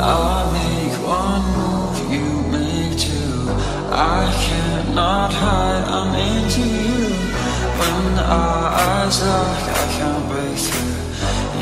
I make one move, you make two. I cannot hide, I'm into you. When our eyes lock, I can't break through.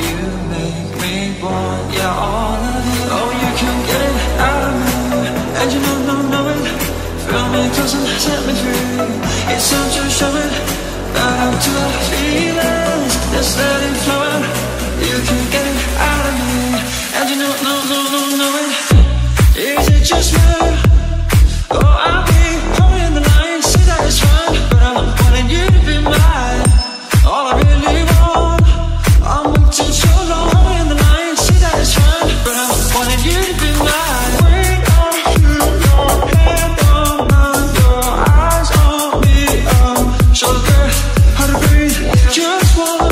You make me want, yeah, all of you. Oh, you can get it out of me, and you know, no, know it. Feel me close and set me free. It's time to show it. That I'm too to breathe. Just wanna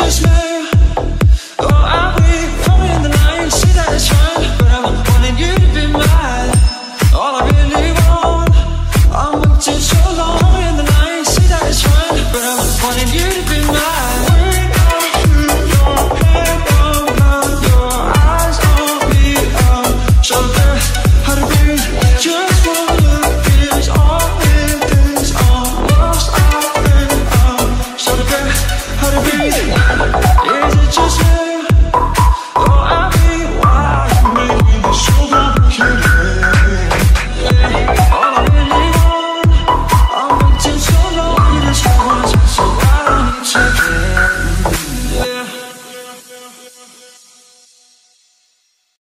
just love.